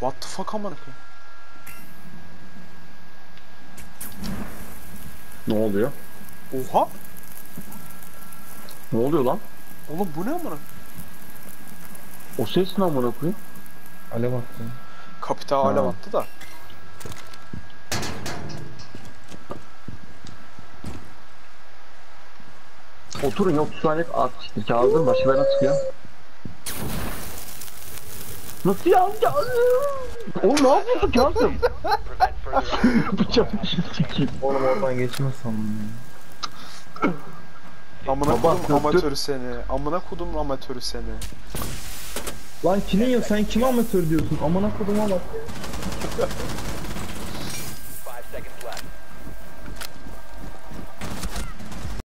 What the fuck amına koyayım? Ne oluyor? Oha! Ne oluyor lan? Oğlum bu ne amına? O ses ne amına koyayım? Alev attı. Kapital Ha. alev attı da. Oturun ya 30 saniye at kağıdın başkalarına sıkıyor. Nasıl ya? ya? Oğlum ne yapıyorsun further Bıçak sikeyim. Oğlum oradan geçmez sandım. Amına Baba, kodum amatörü seni. Amına kodum amatörü seni. Lan kimin ya sen kime amatör diyorsun? Amına koduma bak ya.